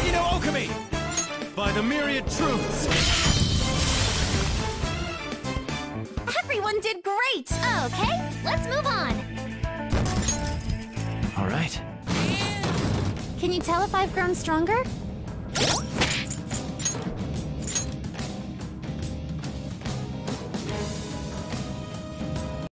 Usagi no Okami! By the myriad truths! Everyone did great! Okay, let's move on. Alright. Can you tell if I've grown stronger?